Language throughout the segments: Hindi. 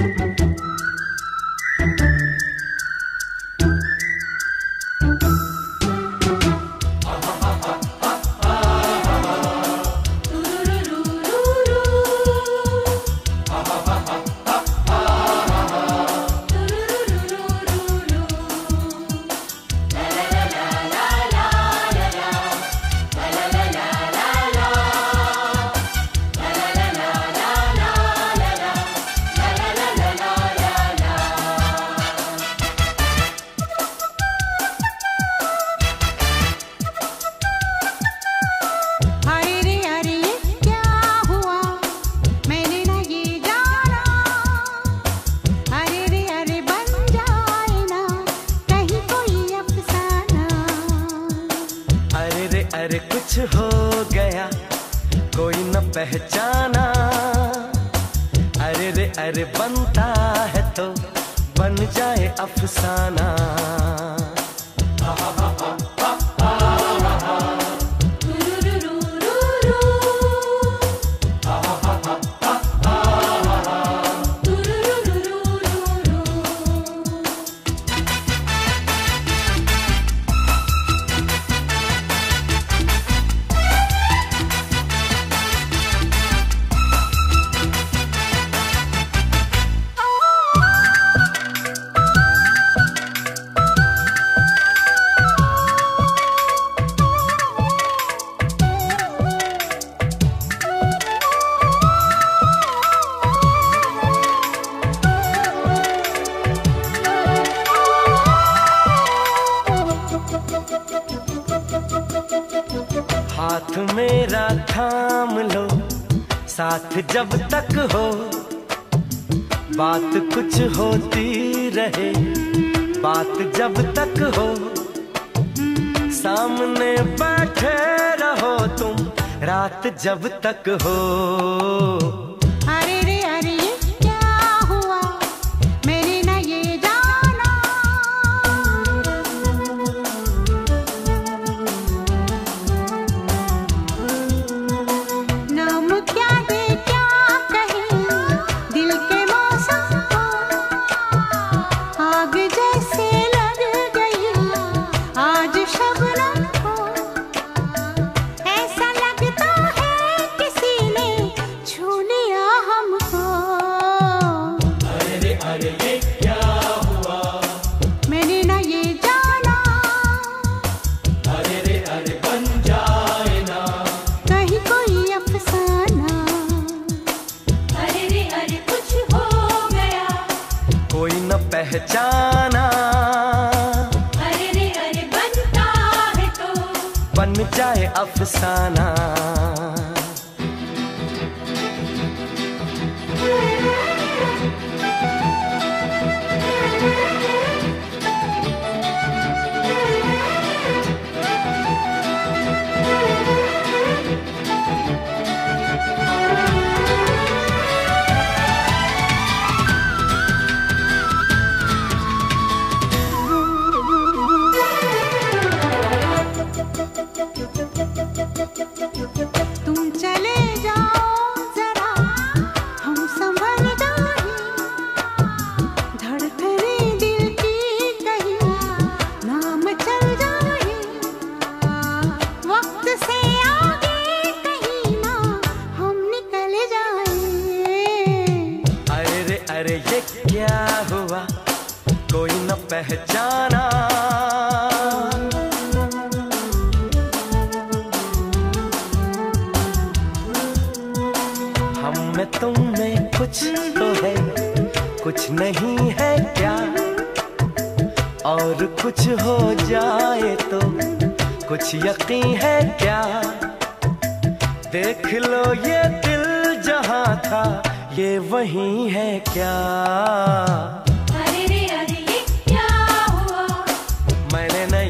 अरे गया। कोई न पहचाना। अरे रे अरे बनता है तो बन जाए अफसाना। मेरा थाम लो, साथ जब तक हो। बात कुछ होती रहे, बात जब तक हो। सामने बैठे रहो तुम, रात जब तक हो। पहचाना। अरे रे अरे बनता है तो। बन जाए अफसाना। पहचाना। हम में तुम में कुछ तो है, कुछ नहीं है क्या? और कुछ हो जाए तो कुछ यकीन है क्या? देख लो ये दिल जहाँ था, ये वही है क्या?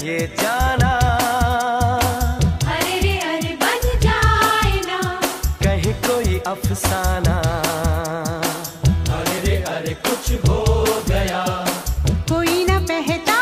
ये जाना। अरे रे अरे बन जाए ना। कहीं कोई अफसाना। अरे रे अरे कुछ हो गया। कोई ना पहचाना